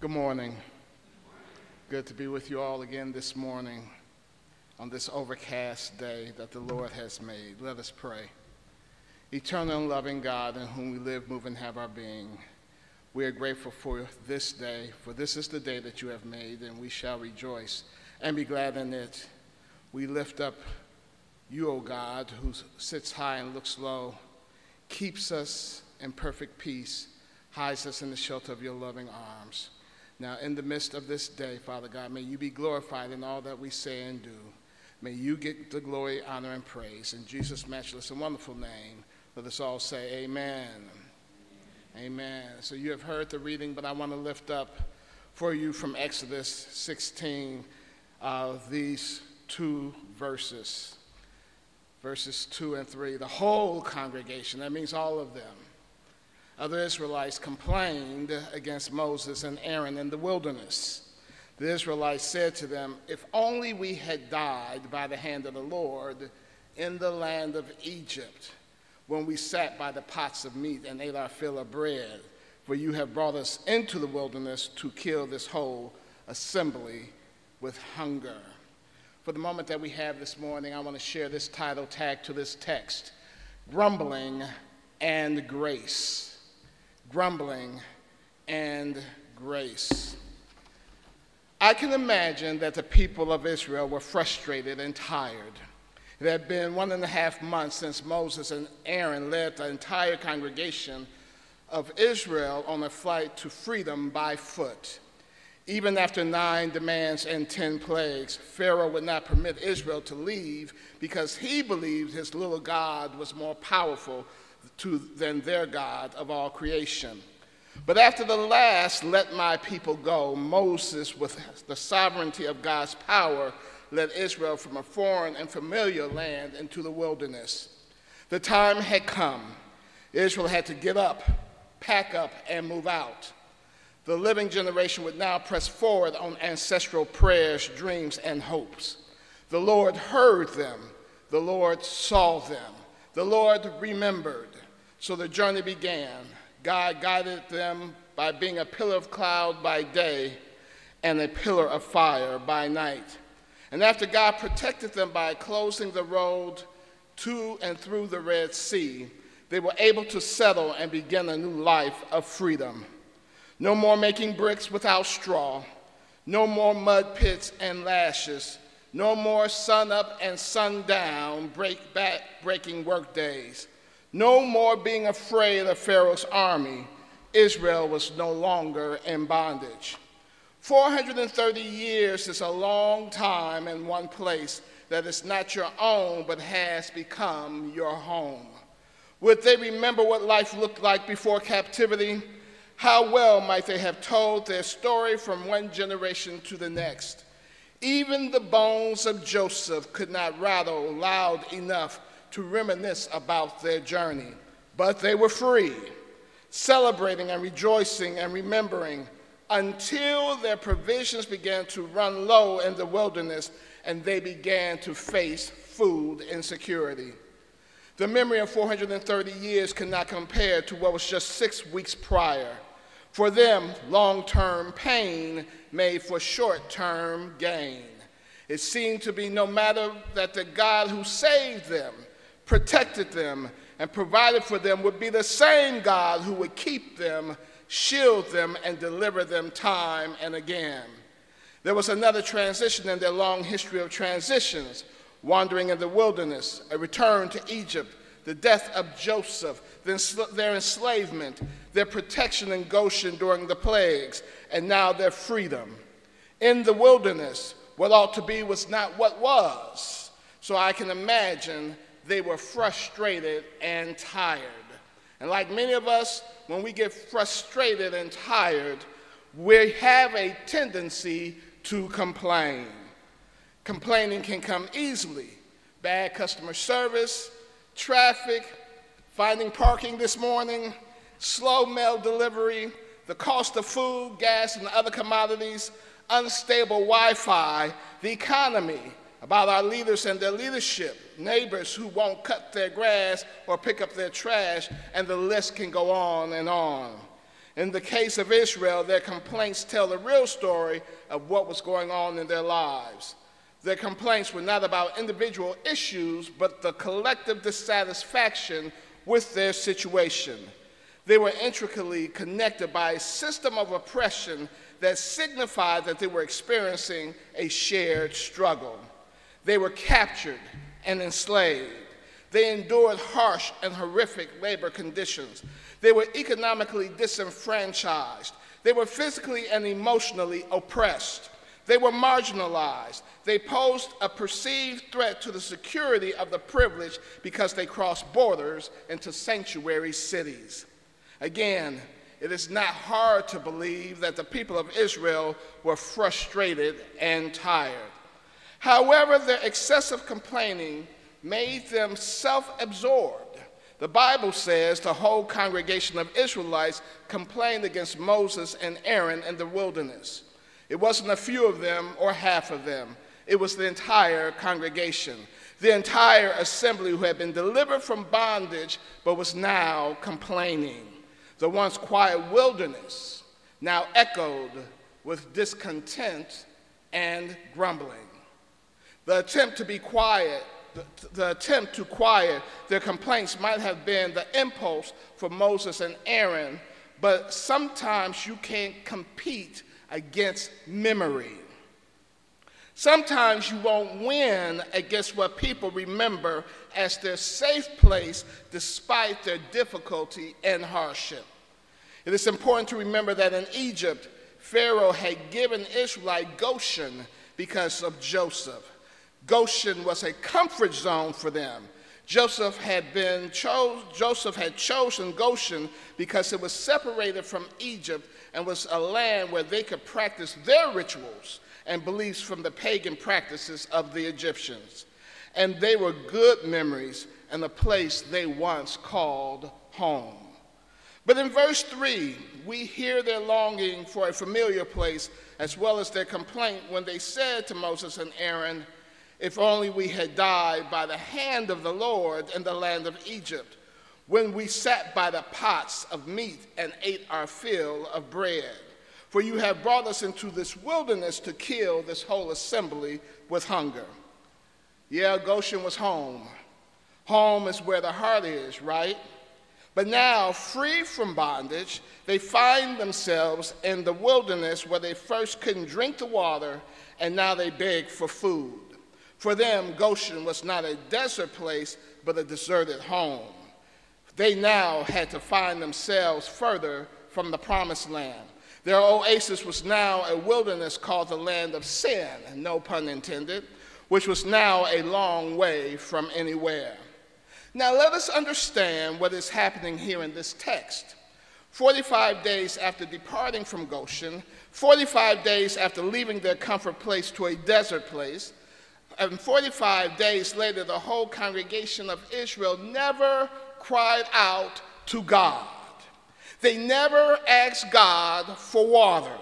Good morning. Good to be with you all again this morning on this overcast day that the Lord has made. Let us pray. Eternal and loving God, in whom we live, move, and have our being, we are grateful for this day, for this is the day that you have made, and we shall rejoice and be glad in it. We lift up you, O God, who sits high and looks low, keeps us in perfect peace, hides us in the shelter of your loving arms. Now, in the midst of this day, Father God, may you be glorified in all that we say and do. May you get the glory, honor, and praise. In Jesus' matchless and wonderful name, let us all say amen. Amen. So you have heard the reading, but I want to lift up for you from Exodus 16 uh, these two verses, verses 2 and 3. The whole congregation, that means all of them other Israelites complained against Moses and Aaron in the wilderness. The Israelites said to them, If only we had died by the hand of the Lord in the land of Egypt, when we sat by the pots of meat and ate our fill of bread, for you have brought us into the wilderness to kill this whole assembly with hunger. For the moment that we have this morning, I want to share this title tag to this text Grumbling and Grace grumbling, and grace. I can imagine that the people of Israel were frustrated and tired. It had been one and a half months since Moses and Aaron led the entire congregation of Israel on a flight to freedom by foot. Even after nine demands and ten plagues, Pharaoh would not permit Israel to leave because he believed his little God was more powerful to, than their God of all creation. But after the last, let my people go, Moses, with the sovereignty of God's power, led Israel from a foreign and familiar land into the wilderness. The time had come. Israel had to get up, pack up, and move out. The living generation would now press forward on ancestral prayers, dreams, and hopes. The Lord heard them. The Lord saw them. The Lord remembered. So the journey began. God guided them by being a pillar of cloud by day and a pillar of fire by night. And after God protected them by closing the road to and through the Red Sea, they were able to settle and begin a new life of freedom. No more making bricks without straw, no more mud pits and lashes, no more sun up and sun down break back breaking work days. No more being afraid of Pharaoh's army, Israel was no longer in bondage. 430 years is a long time in one place that is not your own but has become your home. Would they remember what life looked like before captivity? How well might they have told their story from one generation to the next? Even the bones of Joseph could not rattle loud enough to reminisce about their journey. But they were free, celebrating and rejoicing and remembering until their provisions began to run low in the wilderness and they began to face food insecurity. The memory of 430 years cannot compare to what was just six weeks prior. For them, long term pain made for short term gain. It seemed to be no matter that the God who saved them protected them, and provided for them would be the same God who would keep them, shield them, and deliver them time and again. There was another transition in their long history of transitions wandering in the wilderness, a return to Egypt, the death of Joseph, their enslavement, their protection in Goshen during the plagues, and now their freedom. In the wilderness, what ought to be was not what was. So I can imagine they were frustrated and tired. And like many of us, when we get frustrated and tired, we have a tendency to complain. Complaining can come easily. Bad customer service, traffic, finding parking this morning, slow mail delivery, the cost of food, gas, and other commodities, unstable Wi Fi, the economy, about our leaders and their leadership, neighbors who won't cut their grass or pick up their trash, and the list can go on and on. In the case of Israel, their complaints tell the real story of what was going on in their lives. Their complaints were not about individual issues, but the collective dissatisfaction with their situation. They were intricately connected by a system of oppression that signified that they were experiencing a shared struggle. They were captured and enslaved. They endured harsh and horrific labor conditions. They were economically disenfranchised. They were physically and emotionally oppressed. They were marginalized. They posed a perceived threat to the security of the privileged because they crossed borders into sanctuary cities. Again, it is not hard to believe that the people of Israel were frustrated and tired. However, their excessive complaining made them self absorbed the Bible says the whole congregation of Israelites complained against Moses and Aaron in the wilderness. It wasn't a few of them or half of them, it was the entire congregation, the entire assembly who had been delivered from bondage but was now complaining. The once quiet wilderness now echoed with discontent and grumbling. The attempt to be quiet the, attempt to quiet their complaints might have been the impulse for Moses and Aaron, but sometimes you can't compete against memory. Sometimes you won't win against what people remember as their safe place despite their difficulty and hardship. It is important to remember that in Egypt, Pharaoh had given Israelite Goshen because of Joseph. Goshen was a comfort zone for them. Joseph had been chose, Joseph had chosen Goshen because it was separated from Egypt and was a land where they could practice their rituals and beliefs from the pagan practices of the Egyptians. And they were good memories and a place they once called home. But in verse 3, we hear their longing for a familiar place as well as their complaint when they said to Moses and Aaron, if only we had died by the hand of the Lord in the land of Egypt, when we sat by the pots of meat and ate our fill of bread. For you have brought us into this wilderness to kill this whole assembly with hunger. Yeah, Goshen was home. Home is where the heart is, right? But now, free from bondage, they find themselves in the wilderness where they first couldn't drink the water and now they beg for food. For them, Goshen was not a desert place, but a deserted home. They now had to find themselves further from the promised land. Their oasis was now a wilderness called the land of sin, no pun intended, which was now a long way from anywhere. Now let us understand what is happening here in this text. 45 days after departing from Goshen, 45 days after leaving their comfort place to a desert place, and 45 days later, the whole congregation of Israel never cried out to God. They never asked God for water.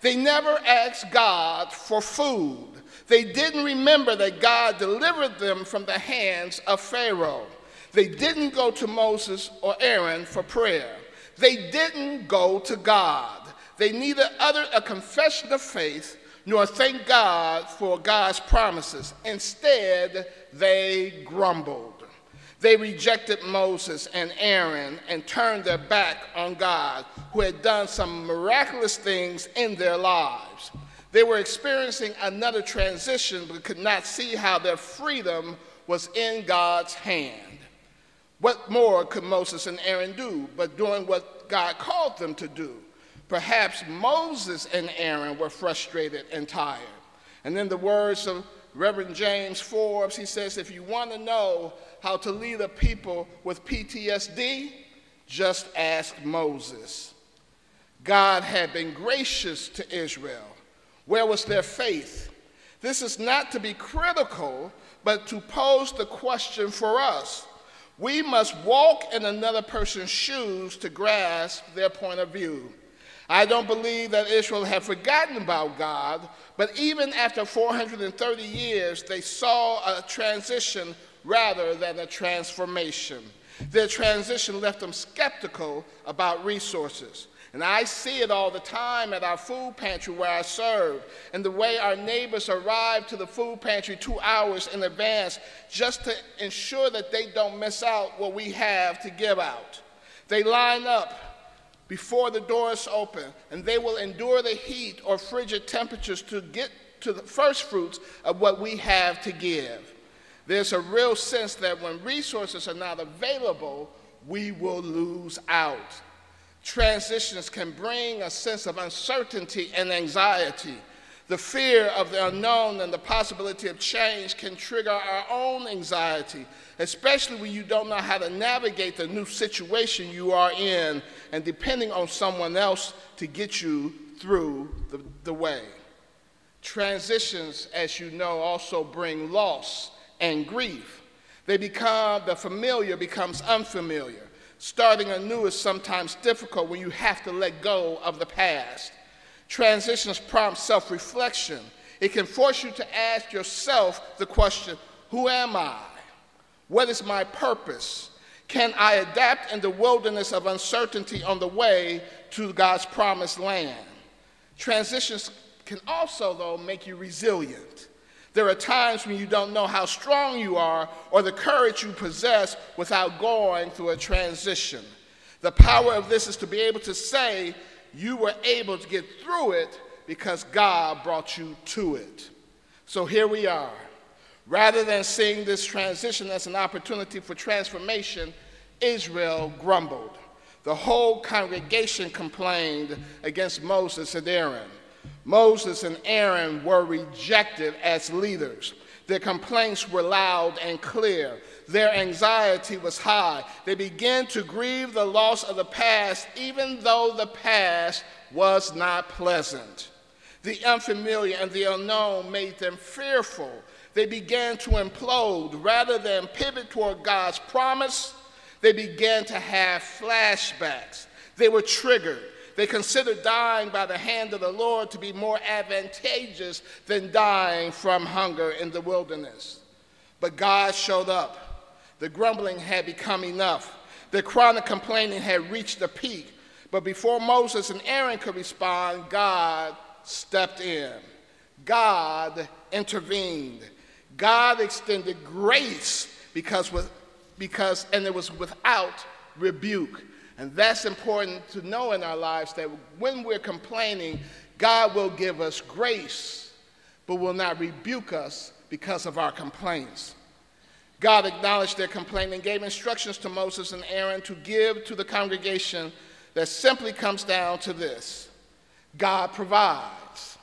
They never asked God for food. They didn't remember that God delivered them from the hands of Pharaoh. They didn't go to Moses or Aaron for prayer. They didn't go to God. They neither uttered a confession of faith nor thank God for God's promises. Instead, they grumbled. They rejected Moses and Aaron and turned their back on God, who had done some miraculous things in their lives. They were experiencing another transition but could not see how their freedom was in God's hand. What more could Moses and Aaron do but doing what God called them to do? Perhaps Moses and Aaron were frustrated and tired. And in the words of Reverend James Forbes, he says, if you want to know how to lead a people with PTSD, just ask Moses. God had been gracious to Israel. Where was their faith? This is not to be critical, but to pose the question for us. We must walk in another person's shoes to grasp their point of view. I don't believe that Israel had forgotten about God, but even after 430 years, they saw a transition rather than a transformation. Their transition left them skeptical about resources. And I see it all the time at our food pantry where I serve, and the way our neighbors arrive to the food pantry two hours in advance just to ensure that they don't miss out what we have to give out. They line up before the doors open, and they will endure the heat or frigid temperatures to get to the first fruits of what we have to give. There's a real sense that when resources are not available, we will lose out. Transitions can bring a sense of uncertainty and anxiety. The fear of the unknown and the possibility of change can trigger our own anxiety, especially when you don't know how to navigate the new situation you are in and depending on someone else to get you through the, the way. Transitions, as you know, also bring loss and grief. They become, the familiar becomes unfamiliar. Starting anew is sometimes difficult when you have to let go of the past. Transitions prompt self reflection. It can force you to ask yourself the question Who am I? What is my purpose? Can I adapt in the wilderness of uncertainty on the way to God's promised land? Transitions can also, though, make you resilient. There are times when you don't know how strong you are or the courage you possess without going through a transition. The power of this is to be able to say, you were able to get through it because God brought you to it. So here we are. Rather than seeing this transition as an opportunity for transformation, Israel grumbled. The whole congregation complained against Moses and Aaron. Moses and Aaron were rejected as leaders. Their complaints were loud and clear. Their anxiety was high. They began to grieve the loss of the past, even though the past was not pleasant. The unfamiliar and the unknown made them fearful. They began to implode. Rather than pivot toward God's promise, they began to have flashbacks. They were triggered. They considered dying by the hand of the Lord to be more advantageous than dying from hunger in the wilderness. But God showed up. The grumbling had become enough. The chronic complaining had reached a peak. But before Moses and Aaron could respond, God stepped in. God intervened. God extended grace because, with, because and it was without rebuke. And that's important to know in our lives that when we're complaining, God will give us grace, but will not rebuke us because of our complaints. God acknowledged their complaint and gave instructions to Moses and Aaron to give to the congregation that simply comes down to this God provides.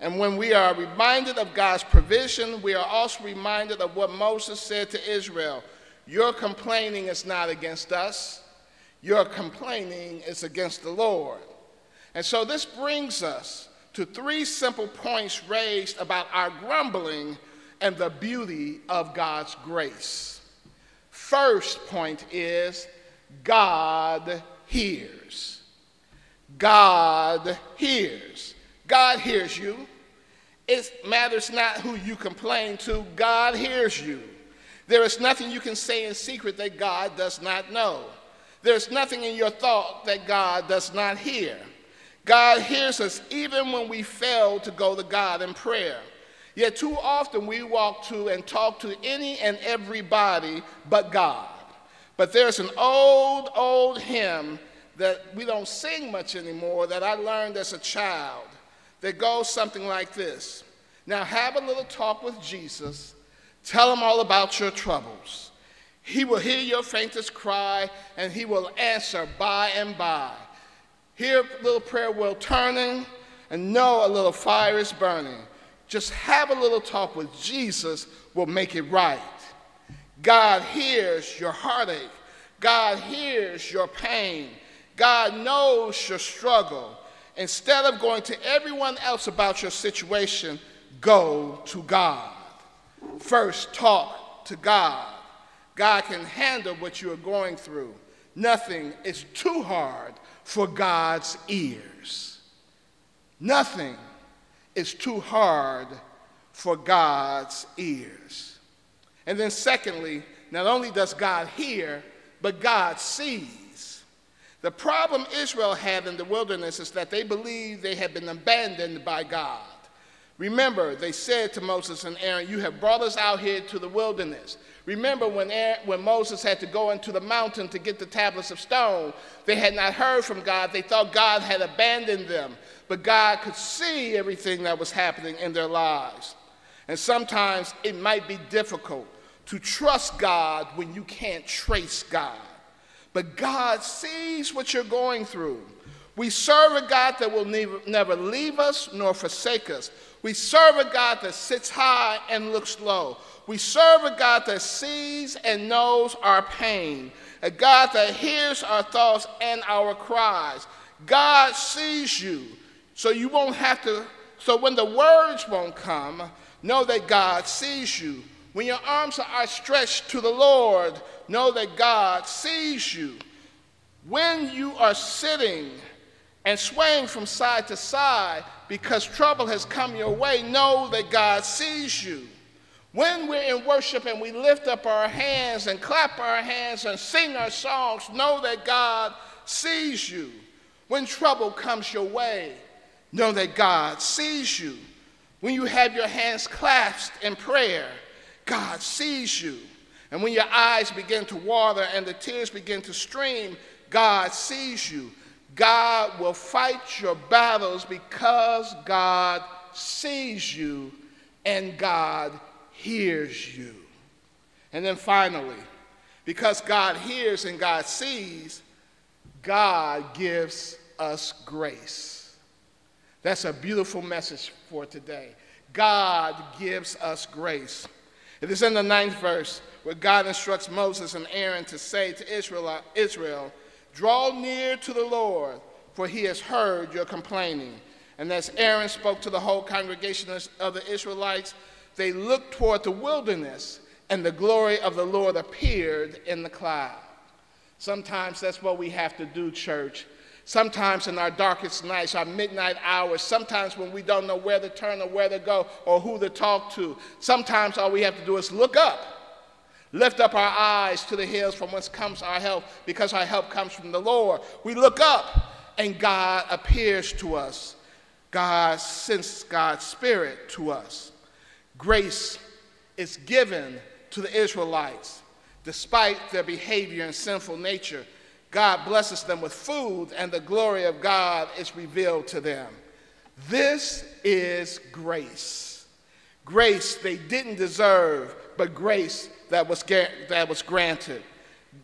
And when we are reminded of God's provision, we are also reminded of what Moses said to Israel Your complaining is not against us your complaining is against the Lord. And so this brings us to three simple points raised about our grumbling and the beauty of God's grace. First point is God hears. God hears. God hears you. It matters not who you complain to, God hears you. There is nothing you can say in secret that God does not know. There's nothing in your thought that God does not hear. God hears us even when we fail to go to God in prayer. Yet too often we walk to and talk to any and everybody but God. But there's an old, old hymn that we don't sing much anymore that I learned as a child that goes something like this Now have a little talk with Jesus, tell him all about your troubles. He will hear your faintest cry and he will answer by and by. Hear a little prayer wheel turning and know a little fire is burning. Just have a little talk with Jesus will make it right. God hears your heartache. God hears your pain. God knows your struggle. Instead of going to everyone else about your situation, go to God. First, talk to God. God can handle what you are going through. Nothing is too hard for God's ears. Nothing is too hard for God's ears. And then, secondly, not only does God hear, but God sees. The problem Israel had in the wilderness is that they believed they had been abandoned by God. Remember, they said to Moses and Aaron, You have brought us out here to the wilderness. Remember when, Aaron, when Moses had to go into the mountain to get the tablets of stone, they had not heard from God. They thought God had abandoned them. But God could see everything that was happening in their lives. And sometimes it might be difficult to trust God when you can't trace God. But God sees what you're going through. We serve a God that will never leave us nor forsake us. We serve a God that sits high and looks low. We serve a God that sees and knows our pain, a God that hears our thoughts and our cries. God sees you, so you won't have to, so when the words won't come, know that God sees you. When your arms are stretched to the Lord, know that God sees you. When you are sitting and swaying from side to side because trouble has come your way, know that God sees you. When we're in worship and we lift up our hands and clap our hands and sing our songs, know that God sees you. When trouble comes your way, know that God sees you. When you have your hands clasped in prayer, God sees you. And when your eyes begin to water and the tears begin to stream, God sees you. God will fight your battles because God sees you and God hears you. And then finally, because God hears and God sees, God gives us grace. That's a beautiful message for today. God gives us grace. It is in the ninth verse where God instructs Moses and Aaron to say to Israel, Israel, Draw near to the Lord, for he has heard your complaining. And as Aaron spoke to the whole congregation of the Israelites, they looked toward the wilderness, and the glory of the Lord appeared in the cloud. Sometimes that's what we have to do, church. Sometimes in our darkest nights, our midnight hours, sometimes when we don't know where to turn or where to go or who to talk to, sometimes all we have to do is look up. Lift up our eyes to the hills from whence comes our help, because our help comes from the Lord. We look up, and God appears to us. God sends God's Spirit to us. Grace is given to the Israelites despite their behavior and sinful nature. God blesses them with food, and the glory of God is revealed to them. This is grace. Grace they didn't deserve, but grace that was, that was granted.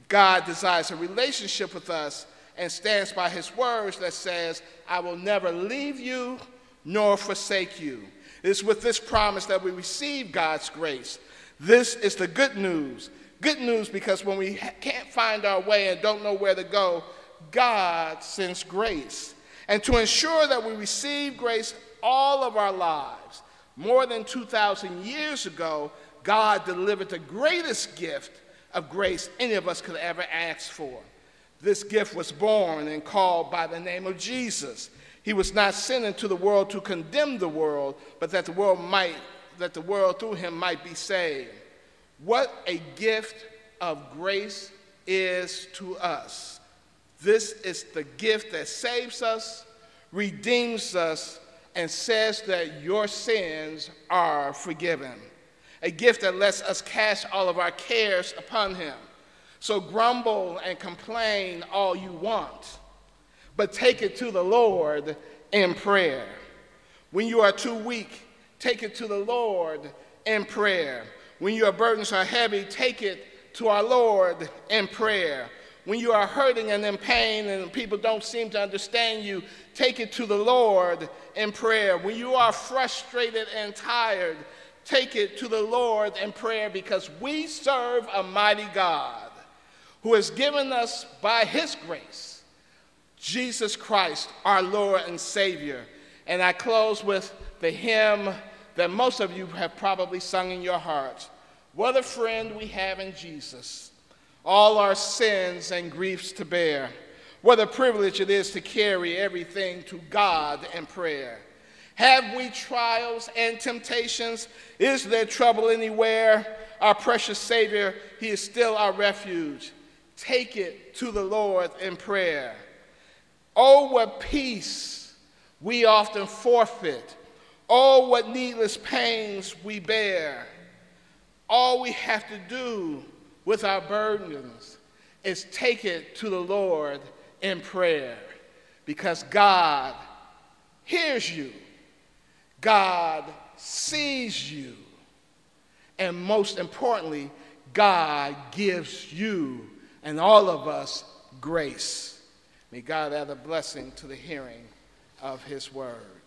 God desires a relationship with us and stands by his words that says, I will never leave you nor forsake you. It is with this promise that we receive God's grace. This is the good news Good news because when we can't find our way and don't know where to go, God sends grace. And to ensure that we receive grace all of our lives, more than 2,000 years ago, God delivered the greatest gift of grace any of us could ever ask for. This gift was born and called by the name of Jesus. He was not sent into the world to condemn the world, but that the world might, that the world through him might be saved. What a gift of grace is to us. This is the gift that saves us, redeems us, and says that your sins are forgiven. A gift that lets us cast all of our cares upon Him. So grumble and complain all you want, but take it to the Lord in prayer. When you are too weak, take it to the Lord in prayer. When your burdens are heavy, take it to our Lord in prayer. When you are hurting and in pain and people don't seem to understand you, take it to the Lord in prayer. When you are frustrated and tired, take it to the Lord in prayer because we serve a mighty God who has given us by his grace Jesus Christ, our Lord and Savior. And I close with the hymn that most of you have probably sung in your hearts. What a friend we have in Jesus, all our sins and griefs to bear. What a privilege it is to carry everything to God in prayer. Have we trials and temptations? Is there trouble anywhere? Our precious Savior, He is still our refuge. take it to the Lord in prayer. Oh, what peace we often forfeit. Oh, what needless pains we bear. All we have to do with our burdens is take it to the Lord in prayer because God hears you, God sees you, and most importantly, God gives you and all of us grace. May God add a blessing to the hearing of his word.